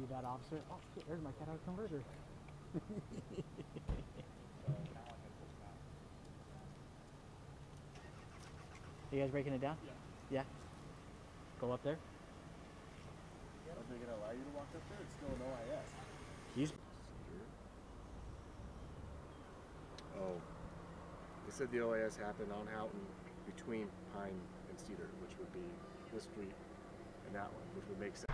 be that officer. Oh, shit, there's my cat out converter. you guys breaking it down? Yeah. Yeah. Go up there. Are they gonna allow you to walk up there? It's still an OIS. He's Oh. They said the OIS happened on Houghton between Pine and Cedar, which would be this street and that one, which would make sense.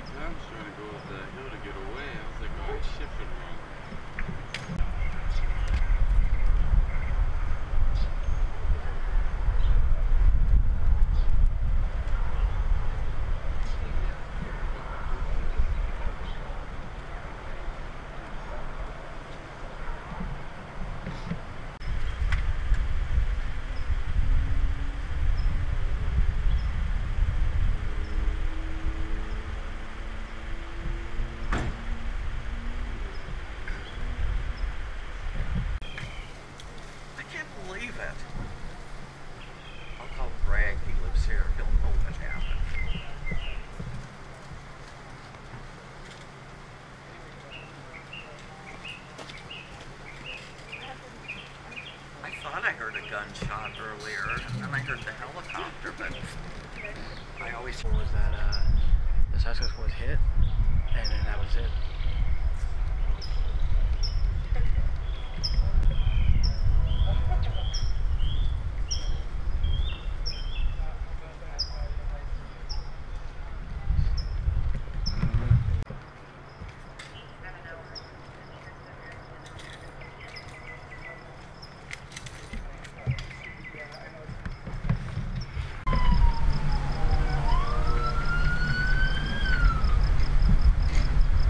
Times trying to go up the hill to get away. I was like, oh, he's shifting wrong. I can't believe it. I'll call Greg. He lives here. He'll know what happened. I thought I heard a gunshot earlier, and then I heard the helicopter, but I always was that uh, the suspect was hit, and then that was it.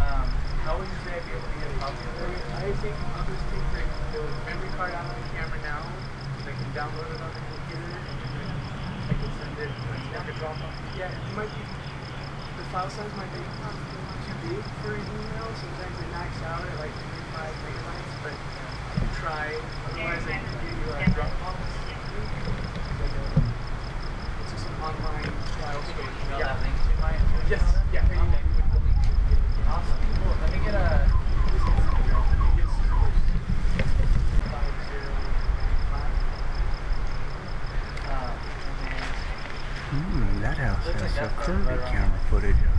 Um, how would you say I'd be able to get a copy of it? I think I'll just take the, the memory card out of the camera now. I can download it on the computer and then I can send it Yeah, it might be the file size might be too big for an email. Sometimes it knocks out at like 25 megabytes, but I can try. Otherwise, I can give you a Dropbox it's just an online file store. Yeah. Yes. Yeah. you. Awesome. Cool. Let me get a. That house has some camera footage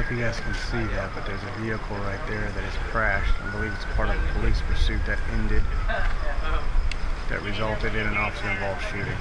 know if you guys can see that, but there's a vehicle right there that has crashed. I believe it's part of a police pursuit that ended, that resulted in an officer-involved shooting.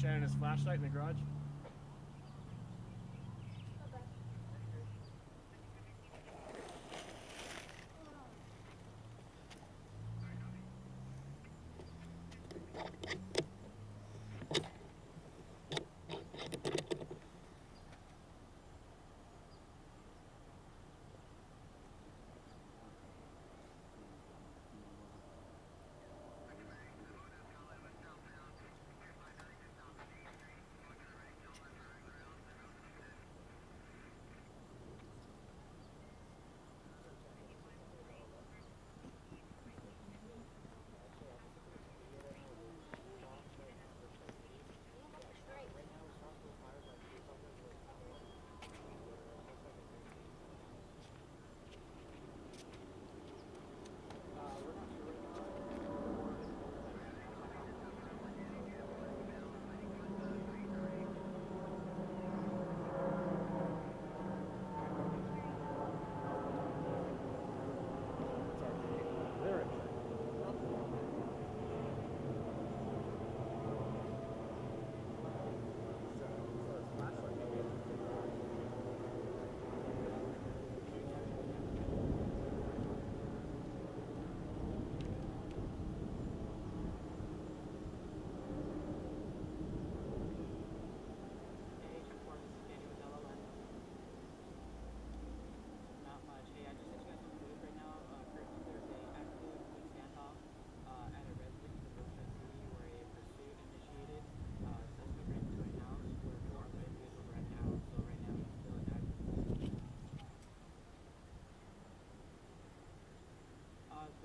Shannon his flashlight in the garage?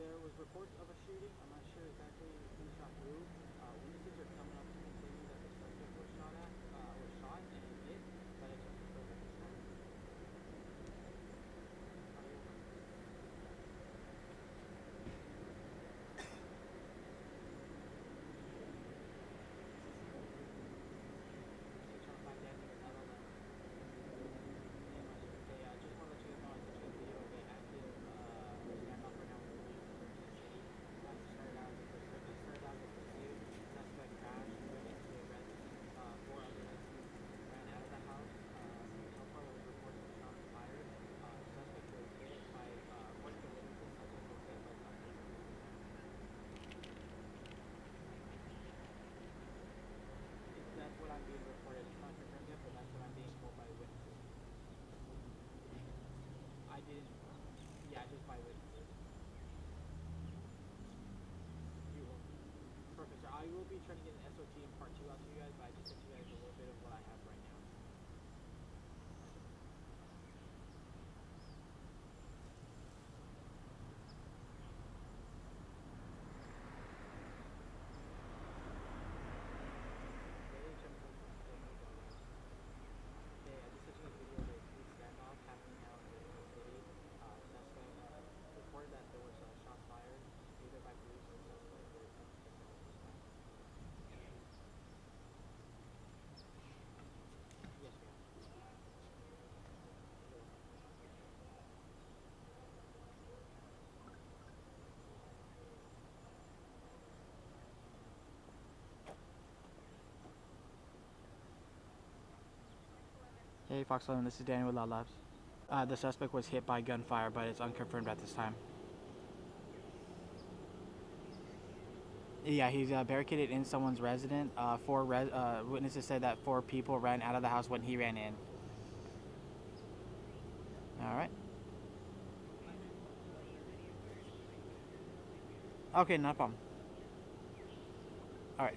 there was reports of a shooting. I'm not sure exactly who shot who. Hey, Fox 11, this is Danny with Loud Labs. Uh, the suspect was hit by gunfire, but it's unconfirmed at this time. Yeah, he's uh, barricaded in someone's resident. Uh, four res- uh, witnesses said that four people ran out of the house when he ran in. All right. Okay, no problem. All right.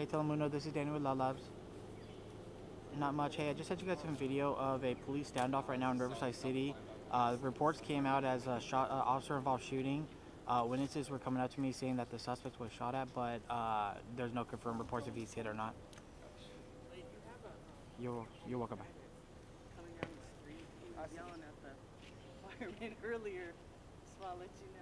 Hey Telemundo, this is Daniel with Loud Labs. Not much. Hey, I just sent you guys some video of a police standoff right now in Riverside City. Uh, reports came out as a shot, uh, officer-involved shooting. Uh, witnesses were coming up to me saying that the suspect was shot at, but uh, there's no confirmed reports if he's hit or not. You're you're welcome. Bye. coming down the street. He was yelling at the fireman earlier, so I'll let you know.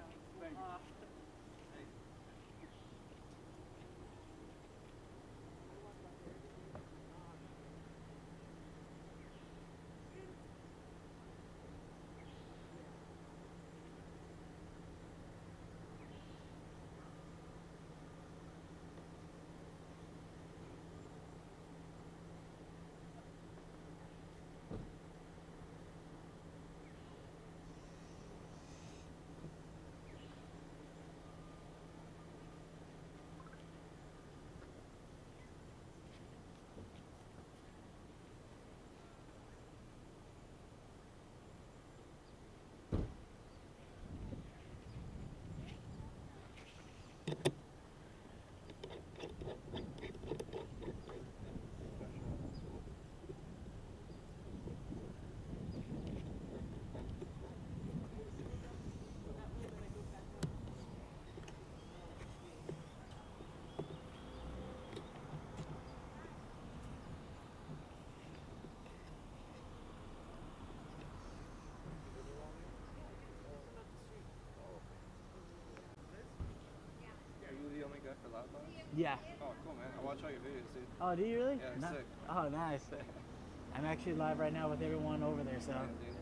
For Loud Labs? Yeah. Oh, cool, man. I watch all your videos, dude. Oh, do you really? Yeah, it's Ni- sick. Oh, nice. I'm actually live right now with everyone over there, so. Yeah, dude.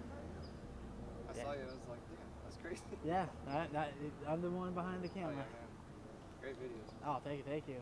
I Yeah. saw you. I was like, damn, that's crazy. Yeah, that, that, I'm the one behind the Oh, yeah, camera. man. Great videos. Oh, thank you, thank you.